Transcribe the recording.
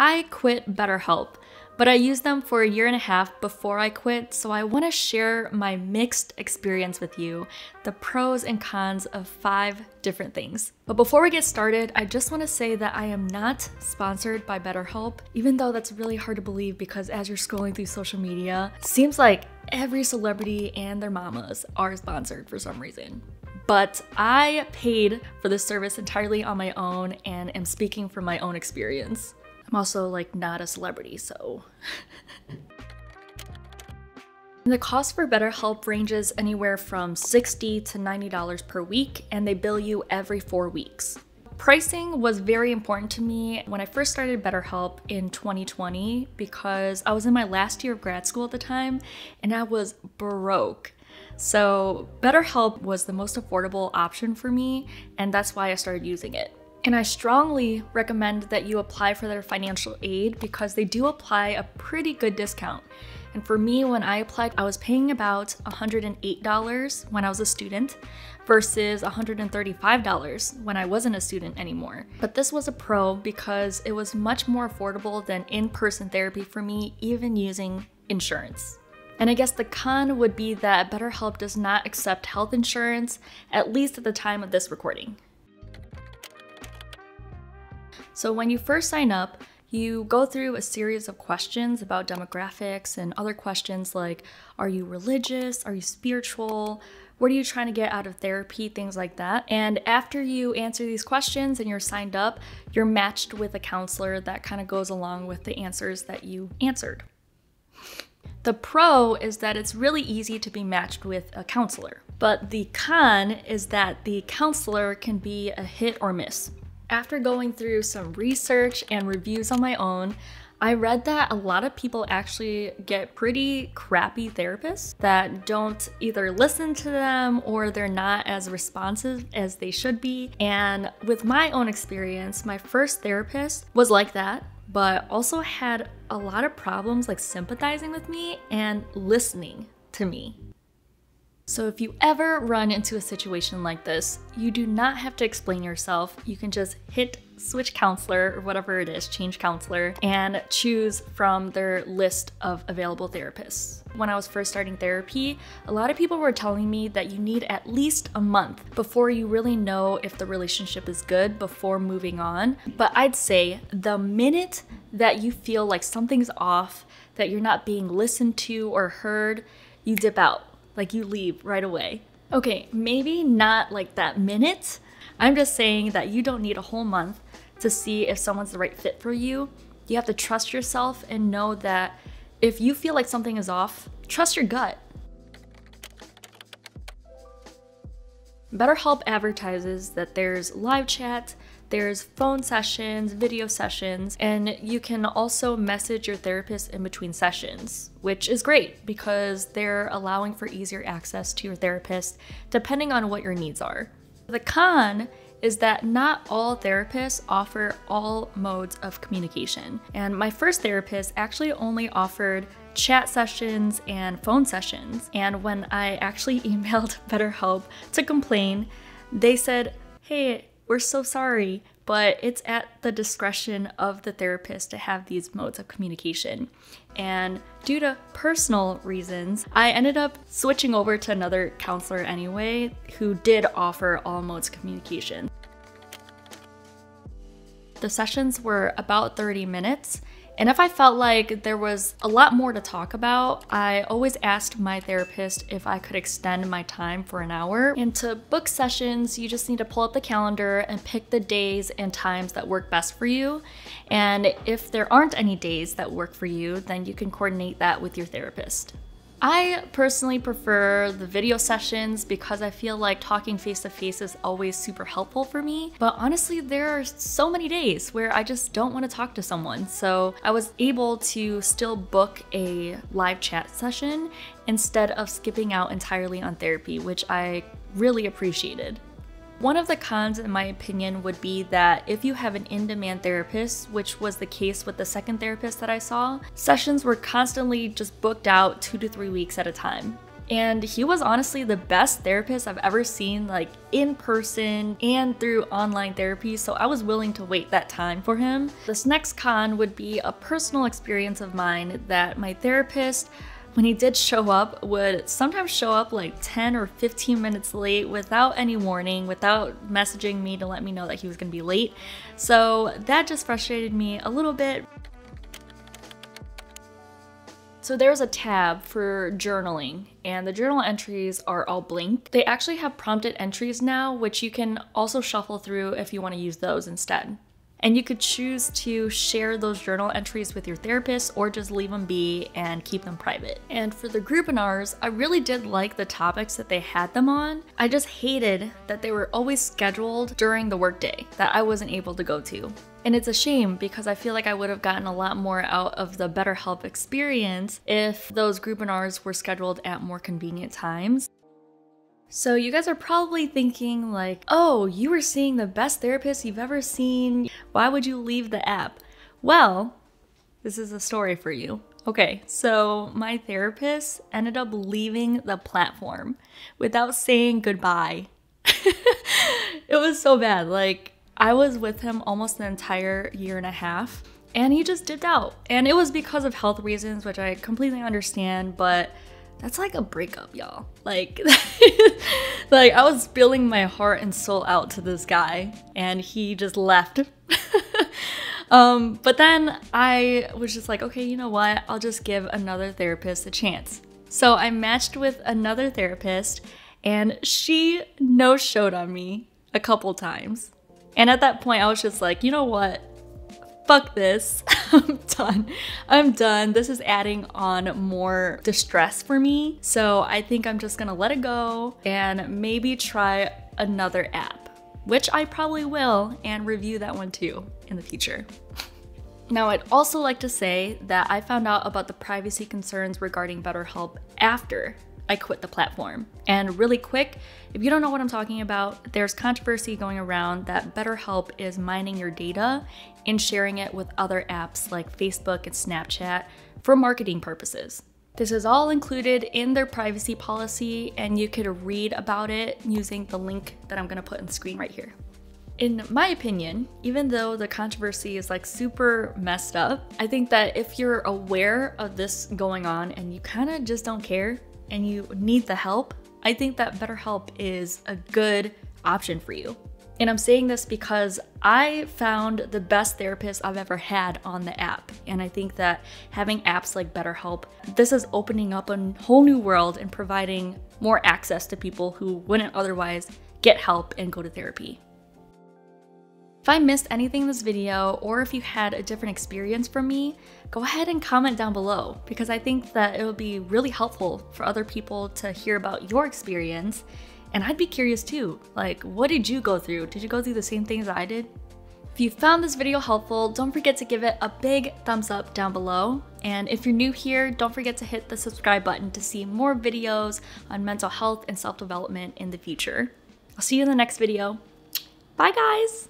I quit BetterHelp but I used them for a year and a half before I quit, so I want to share my mixed experience with you the pros and cons of five different things. But before we get started, I just want to say that I am not sponsored by BetterHelp, even though that's really hard to believe because as you're scrolling through social media, it seems like every celebrity and their mamas are sponsored for some reason but I paid for this service entirely on my own and am speaking from my own experience. I'm also like not a celebrity, so. the cost for BetterHelp ranges anywhere from 60 to $90 per week, and they bill you every four weeks. Pricing was very important to me when I first started BetterHelp in 2020 because I was in my last year of grad school at the time and I was broke. So, BetterHelp was the most affordable option for me, and that's why I started using it. And I strongly recommend that you apply for their financial aid because they do apply a pretty good discount. And for me, when I applied, I was paying about $108 when I was a student versus $135 when I wasn't a student anymore. But this was a pro because it was much more affordable than in person therapy for me, even using insurance. And I guess the con would be that BetterHelp does not accept health insurance, at least at the time of this recording. So when you first sign up, you go through a series of questions about demographics and other questions like Are you religious? Are you spiritual? What are you trying to get out of therapy? Things like that. And after you answer these questions and you're signed up, you're matched with a counselor that kind of goes along with the answers that you answered. The pro is that it's really easy to be matched with a counselor, but the con is that the counselor can be a hit or miss. After going through some research and reviews on my own, I read that a lot of people actually get pretty crappy therapists that don't either listen to them or they're not as responsive as they should be. And with my own experience, my first therapist was like that, but also had a lot of problems like sympathizing with me and listening to me. So if you ever run into a situation like this, you do not have to explain yourself. You can just hit switch counselor or whatever it is, change counselor, and choose from their list of available therapists. When I was first starting therapy, a lot of people were telling me that you need at least a month before you really know if the relationship is good before moving on. But I'd say the minute that you feel like something's off, that you're not being listened to or heard, you dip out like you leave right away. Okay, maybe not like that minute. I'm just saying that you don't need a whole month to see if someone's the right fit for you. You have to trust yourself and know that if you feel like something is off, trust your gut. BetterHelp advertises that there's live chat, there's phone sessions, video sessions, and you can also message your therapist in between sessions, which is great because they're allowing for easier access to your therapist depending on what your needs are. The con is that not all therapists offer all modes of communication. And my first therapist actually only offered chat sessions and phone sessions. And when I actually emailed BetterHelp to complain, they said, hey, we're so sorry, but it's at the discretion of the therapist to have these modes of communication. And due to personal reasons, I ended up switching over to another counselor anyway, who did offer all modes of communication. The sessions were about 30 minutes, and if I felt like there was a lot more to talk about, I always asked my therapist if I could extend my time for an hour. And to book sessions, you just need to pull up the calendar and pick the days and times that work best for you. And if there aren't any days that work for you, then you can coordinate that with your therapist. I personally prefer the video sessions because I feel like talking face to face is always super helpful for me. But honestly, there are so many days where I just don't want to talk to someone. So I was able to still book a live chat session instead of skipping out entirely on therapy, which I really appreciated. One of the cons, in my opinion, would be that if you have an in demand therapist, which was the case with the second therapist that I saw, sessions were constantly just booked out two to three weeks at a time. And he was honestly the best therapist I've ever seen, like in person and through online therapy, so I was willing to wait that time for him. This next con would be a personal experience of mine that my therapist when he did show up, would sometimes show up like 10 or 15 minutes late without any warning, without messaging me to let me know that he was gonna be late. So that just frustrated me a little bit. So there's a tab for journaling, and the journal entries are all blank. They actually have prompted entries now, which you can also shuffle through if you want to use those instead. And you could choose to share those journal entries with your therapist or just leave them be and keep them private. And for the groupinars, I really did like the topics that they had them on. I just hated that they were always scheduled during the workday that I wasn't able to go to. And it's a shame because I feel like I would have gotten a lot more out of the BetterHelp experience if those groupinars were scheduled at more convenient times. So you guys are probably thinking like, oh, you were seeing the best therapist you've ever seen. Why would you leave the app? Well, this is a story for you. Okay, so my therapist ended up leaving the platform without saying goodbye. it was so bad. Like, I was with him almost an entire year and a half, and he just dipped out. And it was because of health reasons, which I completely understand, but that's like a breakup, y'all. Like, like I was spilling my heart and soul out to this guy, and he just left. um, but then I was just like, okay, you know what? I'll just give another therapist a chance. So I matched with another therapist, and she no showed on me a couple times. And at that point, I was just like, you know what? Fuck this. I'm done. I'm done. This is adding on more distress for me. So I think I'm just gonna let it go and maybe try another app, which I probably will and review that one too in the future. Now, I'd also like to say that I found out about the privacy concerns regarding BetterHelp after I quit the platform. And really quick, if you don't know what I'm talking about, there's controversy going around that BetterHelp is mining your data and sharing it with other apps like Facebook and Snapchat for marketing purposes. This is all included in their privacy policy, and you could read about it using the link that I'm gonna put on screen right here. In my opinion, even though the controversy is like super messed up, I think that if you're aware of this going on and you kind of just don't care, and you need the help, I think that BetterHelp is a good option for you. And I'm saying this because I found the best therapist I've ever had on the app. And I think that having apps like BetterHelp, this is opening up a whole new world and providing more access to people who wouldn't otherwise get help and go to therapy. If I missed anything in this video, or if you had a different experience from me, go ahead and comment down below because I think that it would be really helpful for other people to hear about your experience. And I'd be curious too, like what did you go through? Did you go through the same things I did? If you found this video helpful, don't forget to give it a big thumbs up down below. And if you're new here, don't forget to hit the subscribe button to see more videos on mental health and self-development in the future. I'll see you in the next video. Bye guys!